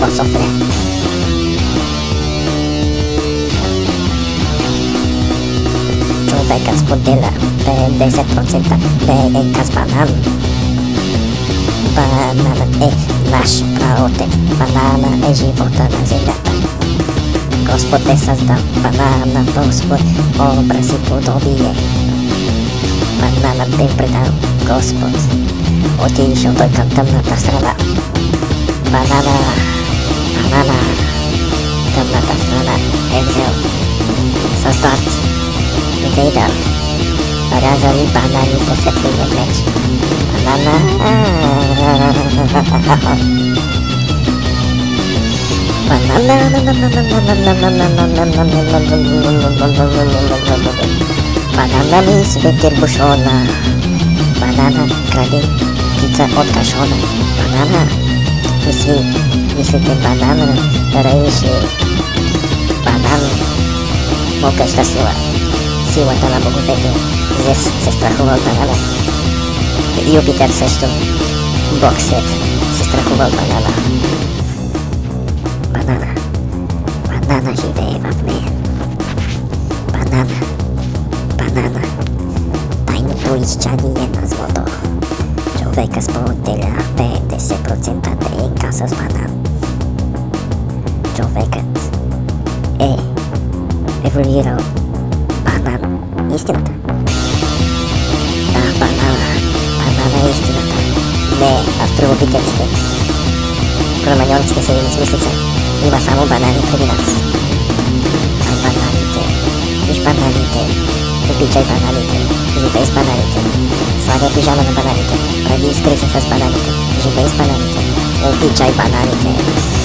философия. Човекът споделя 50% ДНК с банан. Бананът е наш праотец. Банана е живота на земята. Господ е създал банана по свой образ и подобие. Бананът е предал Господ. Отишъл той към тъмната страна. Банана, gambar astronot Enzel. Sostot Invader Razori banana, Perfecting Image Banana Banana banana, banana. Banana, Banana banana, banana, banana, Banana Misli Misli Banana Рейши. Банан могъща сила. Силата на боговете. Зевс банана. Банана. Живее в нея. Банана. На злото. Човека споделя 50% ДНК с банан. Angel Vacants. A. If we read out Bahna Istinata. Bahna Bahna Istinata. Ne, after we get to it. Kromanyonski se jimi smislice. Ima samo banalni kriminac. Pan banalite. Viš banalite. Ubičaj banalite. Živej s banalite. Slavio pižama na banalite. Radi iskrice sa s banalite. Živej s banalite. Ubičaj banalite. Ubičaj banalite.